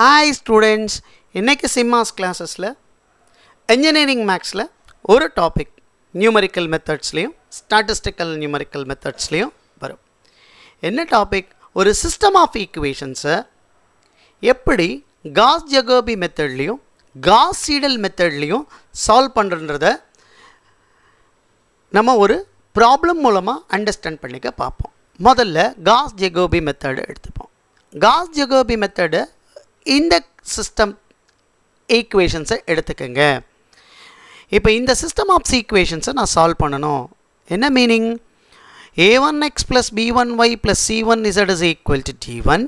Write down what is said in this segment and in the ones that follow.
Hi students இன்றைக்கி சிம்மாஸ் கிளாஸஸில் engineering மேக்ஸில் ஒரு டாபிக் நியூமரிக்கல் மெத்தட்ஸ்லேயும் ஸ்டாட்டிஸ்டிக்கல் நியூமரிக்கல் மெத்தட்ஸ்லேயும் வரும். என்ன டாபிக் ஒரு சிஸ்டம் ஆஃப் ஈக்குவேஷன்ஸை எப்படி காஸ் ஜகோபி மெத்தட்லேயும் காஸ் சீடல் மெத்தட்லேயும் சால்வ் பண்ணுறன்றத நம்ம ஒரு ப்ராப்ளம் மூலமாக அண்டர்ஸ்டாண்ட் பண்ணிக்க பார்ப்போம். முதல்ல காஸ் ஜெகோபி மெத்தடு எடுத்துப்போம். காஸ் ஜெகோபி மெத்தடு இந்த சிஸ்டம் ஈக்குவேஷன்ஸை எடுத்துக்கோங்க. இப்போ இந்த சிஸ்டம் ஆஃப் ஈக்குவேஷன்ஸை நான் சால்வ் பண்ணணும். என்ன meaning a one x plus b one y plus c one z is equal to d one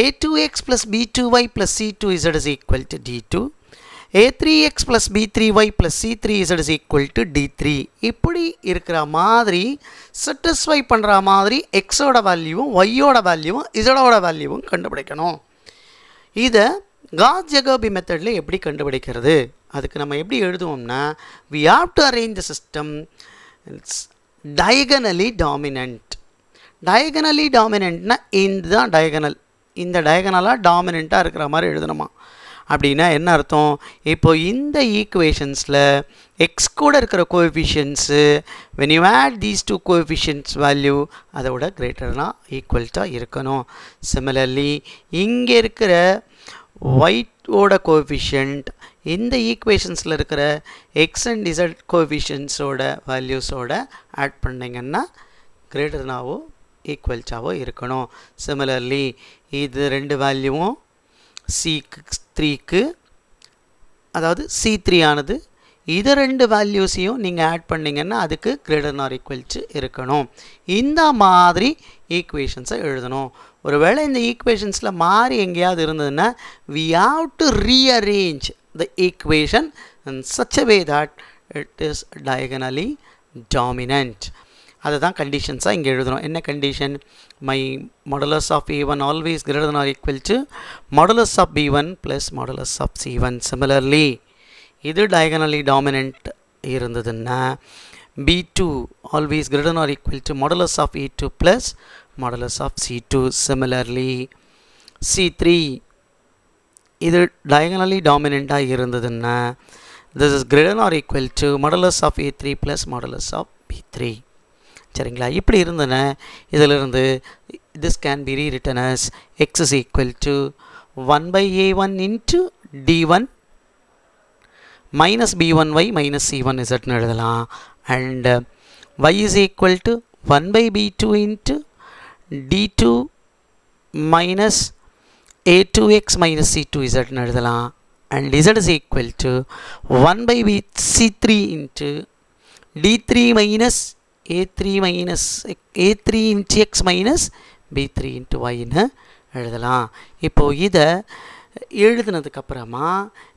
a two x plus b two y plus c two z is equal to d two a three x plus b three y plus c three z is equal to d three இப்படி இருக்கிற மாதிரி satisfy பண்ணுற மாதிரி எக்ஸோட வேல்யூவும் ஒய்யோட வேல்யூவும் இசடோட வேல்யூவும் கண்டுபிடிக்கணும். இதை காஸ் ஜெகோபி மெத்தடில் எப்படி கண்டுபிடிக்கிறது? அதுக்கு நம்ம எப்படி எழுதுவோம்னா we have to arrange the system it's diagonally dominant diagonally டாமினண்ட்னா இந்த தான் டயகனல் இந்த டயகனலாக டாமினண்ட்டாக இருக்கிற மாதிரி எழுதணுமா? அப்படின்னா என்ன அர்த்தம்? இப்போ இந்த ஈக்குவேஷன்ஸில் எக்ஸ் கூட இருக்கிற coefficients when you add these two coefficients value அதை விட கிரேட்டர்னா ஈக்குவல்ட்டாக இருக்கணும். சிமிலர்லி இங்கே இருக்கிற ஒயிட்டோட கோஎஃபிஷியன்ட் இந்த ஈக்குவேஷன்ஸில் இருக்கிற எக்ஸ் அண்ட் டிசல்ட் கோஎஃபிஷியன்ஸோட வேல்யூஸோட ஆட் பண்ணிங்கன்னா கிரேட்டர்னாவோ ஈக்குவல்ஸாவோ இருக்கணும். சிமிலர்லி இது ரெண்டு வேல்யூவும் சி த்ரீக்கு அதாவது சி த்ரீ ஆனது இது ரெண்டு வேல்யூஸையும் நீங்கள் ஆட் பண்ணிங்கன்னா அதுக்கு கிரேட்டர் நார் ஈக்குவல்ஸ் இருக்கணும். இந்த மாதிரி ஈக்குவேஷன்ஸை எழுதணும். ஒருவேளை இந்த ஈக்குவேஷன்ஸில் மாறி எங்கேயாவது இருந்ததுன்னா we have to rearrange the equation in such a way that it is diagonally dominant அதை தான் கண்டிஷன்ஸாக இங்கே எழுதணும். என்ன condition my modulus of a one always greater than or equal to modulus of b one plus modulus of c one similarly இது diagonally dominant இருந்ததுன்னா b two always greater than or equal to modulus of a two plus modulus of c two similarly c three இது diagonally டாமினண்ட்டாக இருந்ததுன்னா this is greater than or equal to modulus of a three plus modulus of b three சரிங்களா? இப்படி இருந்தன. இதிலிருந்து this can be rewritten as x is equal to one by a one into d one minus b one y minus c one இசட்னு எழுதலாம். And y is equal to one by b two into d two minus a two x minus c two இசட்னு எழுதலாம். And z is equal to one by b c three into d three minus a3 minus a3 into x minus b three into ஒய்னு எழுதலாம். இப்போது இதை எழுதுனதுக்கப்புறமா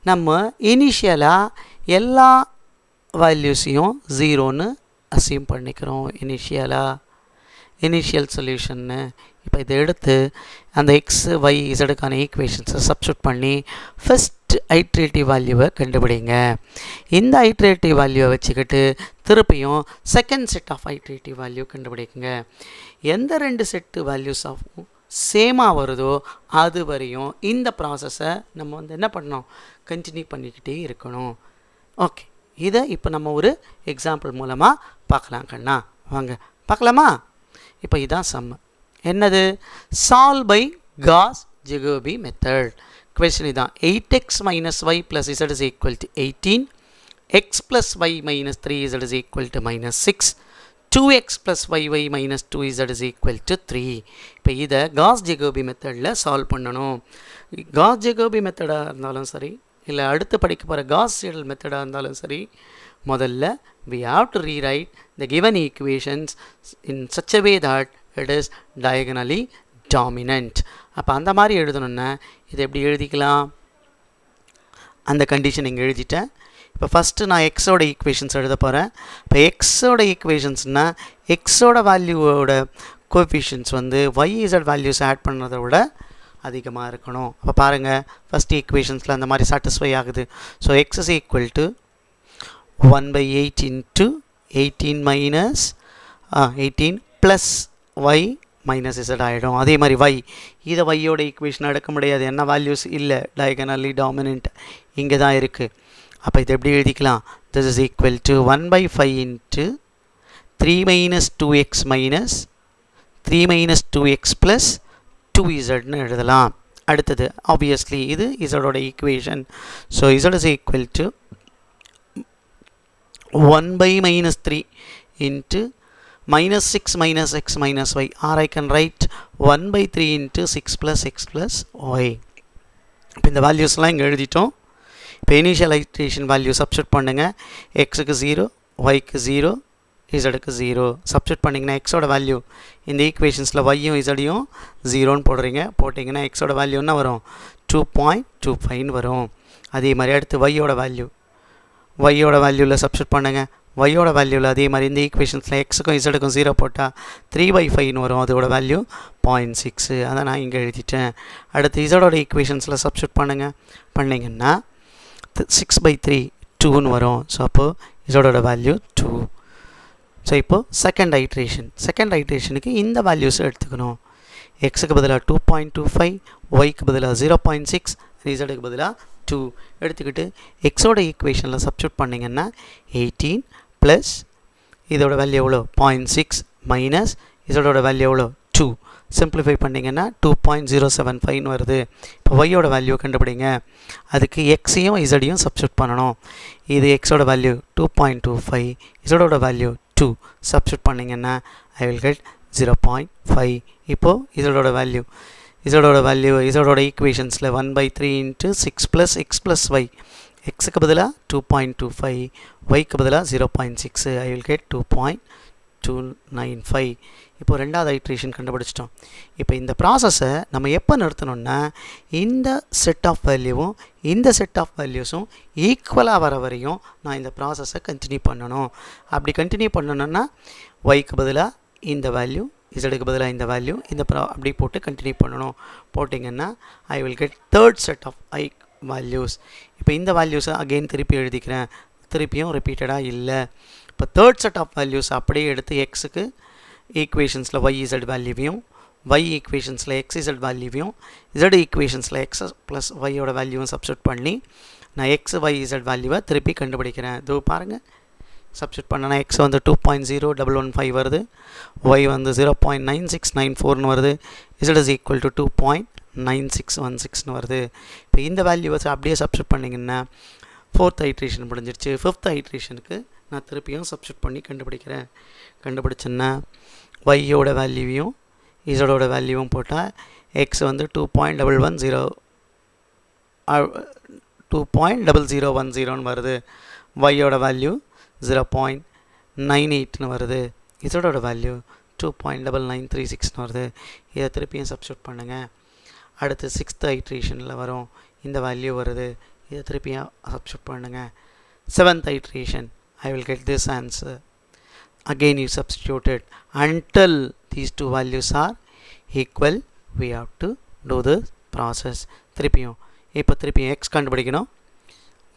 நம்ம இனிஷியலாக எல்லா வேல்யூஸையும் ஜீரோன்னு assume பண்ணிக்கிறோம். இனிஷியலாக இனிஷியல் சொல்யூஷன்னு இப்போ இதை எடுத்து அந்த எக்ஸ் ஒய் இசடுக்கான ஈக்குவேஷன்ஸை சப்ஸ்டியூட் பண்ணி ஃபஸ்ட் ஐட்ரேட்டிவ் வேல்யூவை கண்டுபிடிங்க. இந்த ஐட்ரேட்டிவ் வேல்யூவை வச்சுக்கிட்டு திருப்பியும் second set of iterative value கண்டுபிடிக்குங்க. எந்த ரெண்டு செட்டு வேல்யூஸ் ஆஃபும் சேமாக வருதோ அது வரையும் இந்த ப்ராசஸை நம்ம வந்து என்ன பண்ணோம் கண்டினியூ பண்ணிக்கிட்டே இருக்கணும். ஓகே இதை இப்போ நம்ம ஒரு எக்ஸாம்பிள் மூலமாக பார்க்கலாம் கண்ணா. வாங்க. பார்க்கலாமா? இப்போ இதான் சம்மு என்னது? Solve by Gauss Jacobi method question இதான். Eight x minus y plus z is equal to eighteen x plus y minus three z is equal to minus six two x plus y y minus two z is equal to three இப்போ இதை Gauss Jacobi மெத்தடில் solve பண்ணணும். Gauss Jacobi மெத்தடாக இருந்தாலும் சரி இல்லை அடுத்து படிக்க போகிற காஸ் சீடல் மெத்தடாக இருந்தாலும் சரி முதல்ல we have to rewrite the given equations in such a way that it is diagonally dominant. அப்போ அந்த மாதிரி எழுதணுன்னா இதை எப்படி எழுதிக்கலாம்? அந்த கண்டிஷன் இங்கே எழுதிட்டேன். இப்போ ஃபஸ்ட்டு நான் எக்ஸோட ஈக்குவேஷன்ஸ் எழுத போகிறேன் இப்போ எக்ஸோட ஈக்குவேஷன்ஸ்னால் எக்ஸோட வேல்யூவோட கோஎஃபிஷியன்ஸ் வந்து ஒய் இசட் வேல்யூஸ் ஆட் பண்ணுறத விட அதிகமாக இருக்கணும். அப்போ பாருங்கள் ஃபஸ்ட் ஈக்குவேஷன்ஸில் அந்த மாதிரி சாட்டிஸ்ஃபை ஆகுது. So x is equal to one by eight into eighteen minus eighteen plus y minus z ஆகிடும் அதே மாதிரி வை இதை வையோட ஈக்குவேஷன் எடுக்க முடியாது. என்ன வேல்யூஸ் இல்லை. டயகனலி டாமினன்ட் இங்கே தான் இருக்குது அப்போ இது எப்படி எழுதிக்கலாம்? This is equal to one by five into three minus two x minus three minus two x plus two இசட்னு எழுதலாம். அடுத்தது ஆப்வியஸ்லி இது இசடோட equation so z is equal to one by minus three into minus 6 minus x minus y. Or I can write 1 by 3 into 6 plus x plus y. இப்போ இந்த வேல்யூஸ்லாம் இங்கே எழுதிட்டோம். இப்போ initial value substitute பண்ணுங்கள் எக்ஸுக்கு ஜீரோ ஒய்க்கு zero இசடுக்கு zero substitute பண்ணிங்கன்னா எக்ஸோட வேல்யூ இந்த ஈக்குவேஷன்ஸில் ஒய்யும் இசடையும் ஜீரோன்னு போடுறீங்க. போட்டிங்கன்னா எக்ஸோட வேல்யூ என்ன வரும்? டூ பாயிண்ட் டூ ஃபைவ்னு வரும். அதே மாதிரி அடுத்து ஒய்யோட வேல்யூ ஒய்யோட வேல்யூவில் சப்ஸ்டியூட் பண்ணுங்கள் ஒய்யோட வேல்யூவில் அதே மாதிரி இந்த ஈக்குவேஷன்ஸில் எக்ஸுக்கும் இசடுக்கும் ஜீரோ போட்டால் த்ரீ பை ஃபைவ்னு வரும். அதோட வேல்யூ பாயிண்ட் சிக்ஸு அதை நான் இங்கே எழுதிட்டேன். அடுத்து இசடோட ஈக்குவேஷன்ஸில் சப்ஸ்டியூட் பண்ணுங்கள் பண்ணிங்கன்னா சிக்ஸ் பை த்ரீ டூன்னு வரும். ஸோ அப்போது இசடோட வேல்யூ டூ ஸோ இப்போது செகண்ட் ஐட்ரேஷன் செகண்ட் ஐட்ரேஷனுக்கு இந்த வேல்யூஸ் எடுத்துக்கணும். எக்ஸுக்கு பதிலாக டூ பாயிண்ட் டூ ஃபைவ் ஒய்க்கு பதிலாக ஜீரோ பாயிண்ட் சிக்ஸ் ரிசல்ட்டுக்கு பதிலாக டூ எடுத்துக்கிட்டு எக்ஸோட ஈக்குவேஷனில் சப்ஸ்டியூட் பண்ணிங்கன்னா எயிட்டீன் ப்ளஸ் இதோட வேல்யூ எவ்வளோ பாயிண்ட் சிக்ஸ் மைனஸ் இதோட வேல்யூ எவ்வளோ டூ சிம்பிளிஃபை பண்ணிங்கன்னா டூ பாயிண்ட் ஜீரோ செவன் ஃபைவ்னு வருது. இப்போ ஒய்யோட வேல்யூ கண்டுபிடிங்க. அதுக்கு எக்ஸையும் இசடையும் சப்ஸ்டியூட் பண்ணணும். இது எக்ஸோட value two point two five இசடோட value two substitute பண்ணிங்கன்னா I will get zero point five இப்போது இதோட வேல்யூ இசடோட வேல்யூ இசடோட ஈக்குவேஷன்ஸில் one by three into six plus x plus y எக்ஸுக்கு பதிலாக டூ பாயிண்ட் டூ ஃபைவ் ஒய்க்கு பதிலாக zero point six I will get two point two nine five இப்போ ரெண்டாவது ஐட்ரேஷன் கண்டுபிடிச்சிட்டோம். இப்போ இந்த ப்ராசஸை நம்ம எப்போ நிறுத்தணும்னா இந்த செட் ஆஃப் வேல்யூவும் இந்த செட் ஆஃப் வேல்யூஸும் ஈக்குவலாக வர வரையும் நான் இந்த ப்ராசஸை கண்டினியூ பண்ணணும். அப்படி கண்டினியூ பண்ணணுன்னா ஒய்க்கு பதிலாக இந்த வேல்யூ இசடுக்கு பதிலாக இந்த வேல்யூ இந்த ப்ரா அப்படி போட்டு கண்டினியூ பண்ணணும். போட்டிங்கன்னா I will get third set of I values இப்போ இந்த வேல்யூஸை அகெயின் திருப்பி எழுதிக்கிறேன். திருப்பியும் ரிப்பீட்டடாக இல்லை. இப்போ தேர்ட் செட் ஆஃப் வேல்யூஸ் அப்படியே எடுத்து எக்ஸுக்கு ஈக்குவேஷன்ஸில் ஒய் இசட் வேல்யூவையும் ஒய் ஈக்குவேஷன்ஸில் எக்ஸ் இசட் வேல்யூவையும் இசட் ஈக்குவேஷன்ஸில் எக்ஸ் ப்ளஸ் ஒய்யோட வேல்யூவும் சப்ஸ்டியூட் பண்ணி நான் எக்ஸ் ஒய் இசட் வேல்யூவை திருப்பி கண்டுபிடிக்கிறேன். இது பாருங்கள் சப்ஸ்டியூட் பண்ணனா எக்ஸ் வந்து two point zero double one five வருது. ஒய் வந்து zero point nine six nine ஃபோர்னு வருது. Z is equal to two point nine six one சிக்ஸ்னு வருது. இப்போ இந்த வேல்யூவை அப்படியே சப்ஸ்டியூட் பண்ணிங்கன்னா ஃபோர்த் ஹைட்ரேஷன் முடிஞ்சிருச்சு. ஃபிஃப்த் ஹைட்ரேஷனுக்கு நான் திருப்பியும் சப்ஸ்டியூட் பண்ணி கண்டுபிடிக்கிறேன். கண்டுபிடிச்சேன்னா ஒய்யோட வேல்யூவையும் இசடோட வேல்யூவும் போட்டால் எக்ஸ் வந்து two point double one zero two point double zero one ஜீரோன்னு வருது. ஒய்யோட வேல்யூ ஜீரோ பாயிண்ட் நைன் எயிட்னு வருது. இதோட value two point double nine three சிக்ஸ்னு வருது. இதை திருப்பியும் சப்ஸ்டியூட் பண்ணுங்கள் அடுத்து சிக்ஸ்த் ஐட்ரேஷனில் வரும். இந்த வேல்யூ வருது. இதை திருப்பியும் சப்ஸ்டியூட் பண்ணுங்கள் seventh iteration I will get this answer. Again you substitute it. Until these two values are equal, we have to do the process. திருப்பியும் இப்போ திருப்பியும் எக்ஸ் கண்டுபிடிக்கணும்.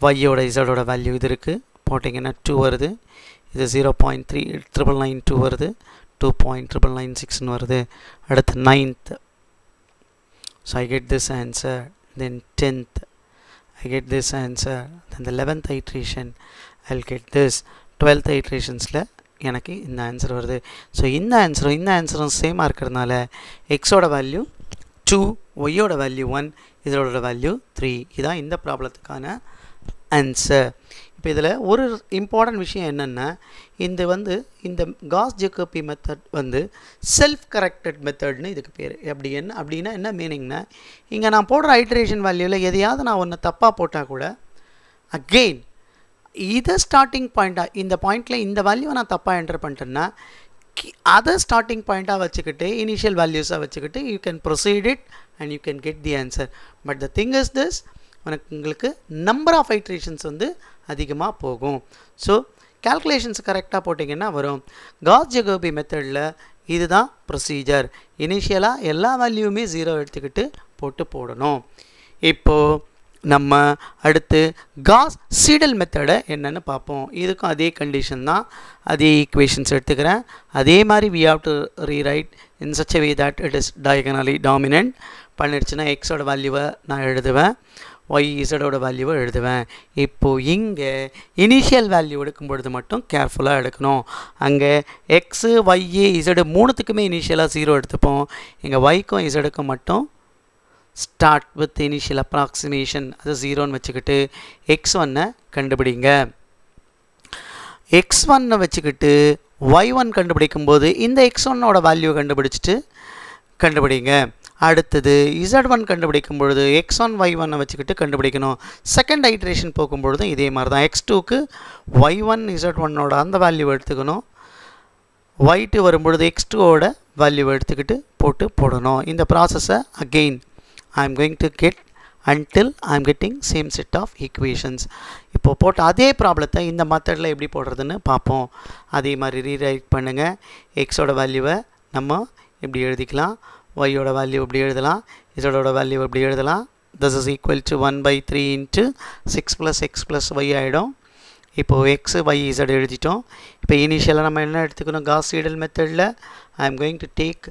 வையோட இசடோட வேல்யூ இது இருக்குது போட்டிங்கன்னா டூ வருது. இது zero point three triple nine two வருது. டூ பாயிண்ட் ட்ரிபிள் நைன் சிக்ஸ்னு வருது. அடுத்து ninth so I get this answer then tenth I get this answer then the 11th iteration I'll get this. 12th iterationஸில் எனக்கு இந்த answer வருது. So இந்த ஆன்சரும் இந்த ஆன்சரும் சேமாக இருக்கிறதுனால எக்ஸோட வேல்யூ டூ ஒய்யோட வேல்யூ ஒன் இதோட வேல்யூ த்ரீ இதான் இந்த ப்ராப்ளத்துக்கான ஆன்சர் இப்போ இதில் ஒரு இம்பார்ட்டன்ட் விஷயம் என்னென்னா இந்த வந்து இந்த காஸ் ஜெக்கோபி மெத்தட் வந்து செல்ஃப் கரெக்டட் மெத்தட்னு இதுக்கு பேர். அப்படி என்ன அப்படின்னா என்ன மீனிங்னா இங்கே நான் போடுற ஐட்ரேஷன் வேல்யூவில் எதையாவது நான் ஒன்று தப்பாக போட்டால் கூட அகெயின் இதை ஸ்டார்டிங் பாயிண்ட்டாக இந்த பாயிண்டில் இந்த வேல்யூவை நான் தப்பாக என்டர் பண்ணிட்டேன்னா அதை ஸ்டார்டிங் பாயிண்ட்டாக வச்சுக்கிட்டு இனிஷியல் வேல்யூஸாக வச்சுக்கிட்டு you can proceed it and you can get the answer but the thing is this உனக்கு உங்களுக்கு நம்பர் ஆஃப் ஐட்ரேஷன்ஸ் வந்து அதிகமாக போகும். ஸோ கேல்குலேஷன்ஸ் கரெக்டாக போட்டிங்கன்னா வரும். காஸ் ஜெகோபி மெத்தடில் இதுதான் ப்ரொசீஜர் இனிஷியலாக எல்லா வேல்யூமே ஜீரோ எடுத்துக்கிட்டு போட்டு போடணும். இப்போது நம்ம அடுத்து காஸ் சீடல் மெத்தடை என்னென்னு பார்ப்போம். இதுக்கும் அதே கண்டிஷன் தான். அதே ஈக்குவேஷன்ஸ் எடுத்துக்கிறேன். அதே மாதிரி we have to rewrite in such way that it is diagonally dominant பண்ணிடுச்சுன்னா எக்ஸோட வேல்யூவை நான் எழுதுவேன். ஒய் இசடோட வேல்யூவை எழுதுவேன். இப்போது இங்கே இனிஷியல் வேல்யூ எடுக்கும் பொழுது மட்டும் கேர்ஃபுல்லாக எடுக்கணும். அங்கே எக்ஸு ஒய்யு இசடு மூணுத்துக்குமே இனிஷியலாக ஜீரோ எடுத்துப்போம். இங்கே ஒய்க்கும் இசடுக்கும் மட்டும் ஸ்டார்ட் வித் இனிஷியல் அப்ராக்சிமேஷன் அது ஜீரோன்னு வச்சுக்கிட்டு எக்ஸ் ஒன்னை கண்டுபிடிங்க. எக்ஸ் ஒன்னை வச்சுக்கிட்டு ஒய் ஒன் கண்டுபிடிக்கும் போது இந்த எக்ஸ் ஒன்னோட வேல்யூ கண்டுபிடிச்சிட்டு கண்டுபிடிங்க. அடுத்தது இசட் ஒன் கண்டுபிடிக்கும் பொழுது எக்ஸ் ஒன் ஒய் ஒன்னை வச்சுக்கிட்டு கண்டுபிடிக்கணும். செகண்ட் ஐட்ரேஷன் போகும்பொழுதும் இதே மாதிரி தான் எக்ஸ் டூக்கு ஒய் ஒன் இசட் ஒன்னோட அந்த வேல்யூ எடுத்துக்கணும். ஒய் டூ வரும்பொழுது எக்ஸ் டூவோட வேல்யூ எடுத்துக்கிட்டு போட்டு போடணும். இந்த ப்ராசஸை again I am going to get until I am getting same set of equations இப்போது போட்ட அதே ப்ராப்ளத்தை இந்த மெத்தடில் எப்படி போடுறதுன்னு பார்ப்போம் அதே மாதிரி ரீரைட் பண்ணுங்கள் எக்ஸோட வேல்யூவை நம்ம இப்படி எழுதிக்கலாம்? ஒய்யோட வேல்யூ இப்படி எழுதலாம். இசடோட வேல்யூ இப்படி எழுதலாம். This is equal to one by three into six plus x plus y ஆகிடும் இப்போது எக்ஸு ஒய் இசட் எழுதிட்டோம். இப்போ இனிஷியலாக நம்ம என்ன எடுத்துக்கணும்? காஸ் சீடல் மெத்தடில் I am going to take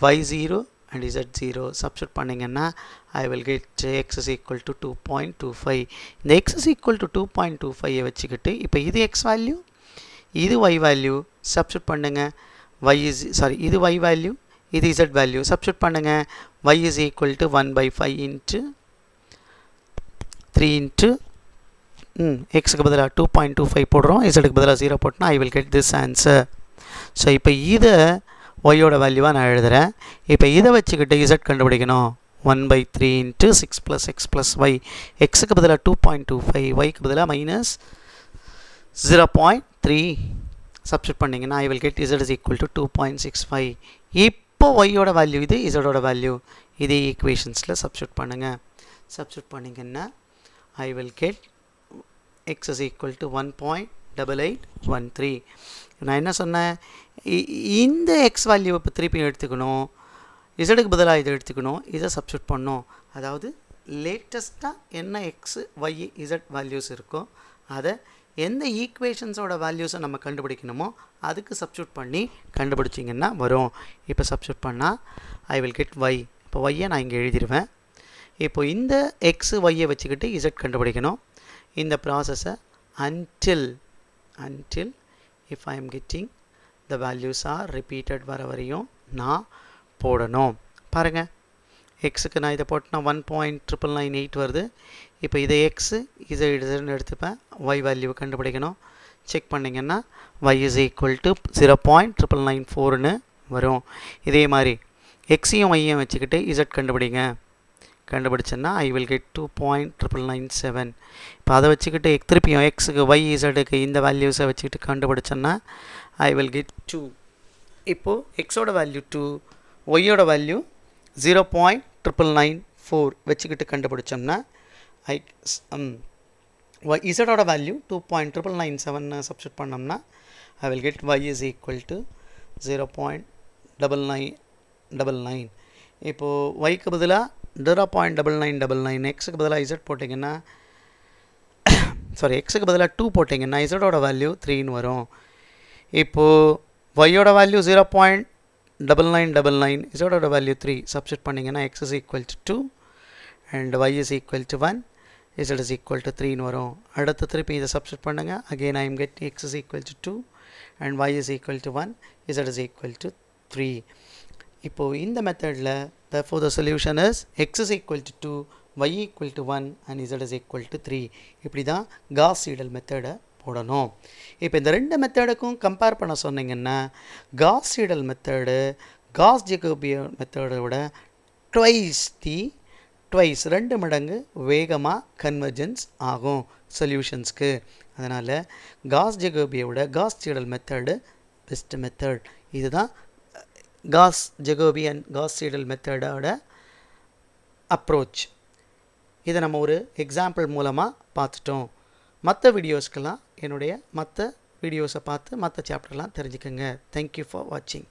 y zero and z zero substitute பண்ணிங்கன்னா I will get x is equal to two point two five இந்த x is equal to two point two ஃபைவை வச்சுக்கிட்டு இப்போ இது x value இது y value substitute பண்ணுங்கள் y is sorry இது y value இது இசட் வேல்யூ சப்ஸ்டியூட் பண்ணுங்கள் y is equal to one by five into three into hmm எக்ஸுக்கு பதிலாக டூ பாயிண்ட் டூ ஃபைவ் போடுறோம். இசட்டுக்கு பதிலாக ஜீரோ போட்டோன்னா I will get this answer so இப்போ இதை ஒய்யோட வேல்யூவாக நான் எழுதுகிறேன் இப்போ இதை வச்சுக்கிட்டு இசட் கண்டுபிடிக்கணும். One by three into six plus x plus y எக்ஸுக்கு பதிலாக டூ பாயிண்ட் டூ ஃபைவ் ஒய்க்கு பதிலாக minus zero point three substitute பண்ணிங்கன்னா I will get z is equal to two point six five இப் இப்போ ஒய்யோட வேல்யூ இது இசடோட வேல்யூ இதே ஈக்குவேஷன்ஸில் சப்ஸ்டியூட் பண்ணுங்கள் சப்ஸ்டியூட் பண்ணிங்கன்னா I will get x is equal to one point double eight one three நான் என்ன சொன்னேன்? இந்த எக்ஸ் வேல்யூவை இப்போ திருப்பியும் எடுத்துக்கணும். இசடுக்கு பதிலாக இதை எடுத்துக்கணும். இதை சப்ஸ்டியூட் பண்ணணும். அதாவது லேட்டஸ்ட்டாக என்ன எக்ஸு ஒய் இசட் வேல்யூஸ் இருக்கோ அதை எந்த ஈக்குவேஷன்ஸோட வேல்யூஸை நம்ம கண்டுபிடிக்கணுமோ அதுக்கு சப்ஸ்டியூட் பண்ணி கண்டுபிடிச்சிங்கன்னா வரும். இப்போ சப்ஸ்டியூட் பண்ணால் ஐ வில் கெட் ஒய் இப்போ ஒய்யை நான் இங்கே எழுதிடுவேன் இப்போ இந்த எக்ஸு ஒய்யை வச்சுக்கிட்டு இசட் கண்டுபிடிக்கணும். இந்த ப்ராசஸை until until if I am getting the values are repeated வர வரையும் நான் போடணும். பாருங்கள் எக்ஸுக்கு நான் இதை போட்டேன்னா one point triple nine eight வருது. இப்போ இதை எக்ஸு இதை இதுன்னு எடுத்துப்பேன். ஒய் வேல்யூவை கண்டுபிடிக்கணும். செக் பண்ணிங்கன்னா y is equal to zero point triple nine ஃபோர்னு வரும். இதே மாதிரி எக்ஸையும் ஒய்யும் வச்சுக்கிட்டு இசட் கண்டுபிடிங்க. கண்டுபிடிச்சேன்னா I will get two point triple nine seven இப்போ அதை வச்சுக்கிட்டு திருப்பியும் எக்ஸுக்கு ஒய் இசடுக்கு இந்த வேல்யூஸை வச்சுக்கிட்டு கண்டுபிடிச்சேன்னா ஐ வில் கெட் டூ இப்போது எக்ஸோட வேல்யூ டூ ஒய்யோட value zero point triple nine four வச்சுக்கிட்டு கண்டுபிடிச்சோம்னா I y இசடோட value two point triple nine seven substitute பண்ணோம்னா I will get y is equal to zero point double nine double nine இப்போது ஒய்க்கு பதிலாக zero point double nine double nine எக்ஸுக்கு பதிலாக Z போட்டிங்கன்னா sorry எக்ஸுக்கு பதிலாக டூ போட்டிங்கன்னா இசடோட வேல்யூ த்ரீன்னு வரும். இப்போது ஒய்யோட value zero point double nine double nine இசடோட value three substitute பண்ணிங்கன்னா x is equal to two and y is equal to one z is equal to த்ரீன்னு வரும். அடுத்து திருப்பி இதை சப்ஸ்டியூட் பண்ணுங்கள் again I am get x is equal to two and y is equal to one z is equal to three இப்போது இந்த மெத்தடில் the four the solution is x is equal to two y equal to one and z is equal to three இப்படி தான் Gauss Seidel மெத்தடை போடணும். இப்போ இந்த ரெண்டு மெத்தடுக்கும் கம்பேர் பண்ண சொன்னீங்கன்னா காஸ் சீடல் மெத்தடு காஸ் ஜெகோபிய மெத்தடை விட ட்வைஸ் தி ட்வைஸ் ரெண்டு மடங்கு வேகமாக கன்வர்ஜென்ஸ் ஆகும் சொல்யூஷன்ஸ்க்கு அதனால் Gauss ஜெகோபியோட Gauss Seidel method best method இதுதான் Gauss Jacobi and Gauss Seidel மெத்தடோட approach இதை நம்ம ஒரு எக்ஸாம்பிள் மூலமாக பார்த்துட்டோம். மற்ற வீடியோஸ்க்கெல்லாம் என்னுடைய மற்ற வீடியோஸை பார்த்து மற்ற சாப்டர்லாம் தெரிஞ்சுக்கோங்க. தேங்க்யூ ஃபார் வாட்சிங்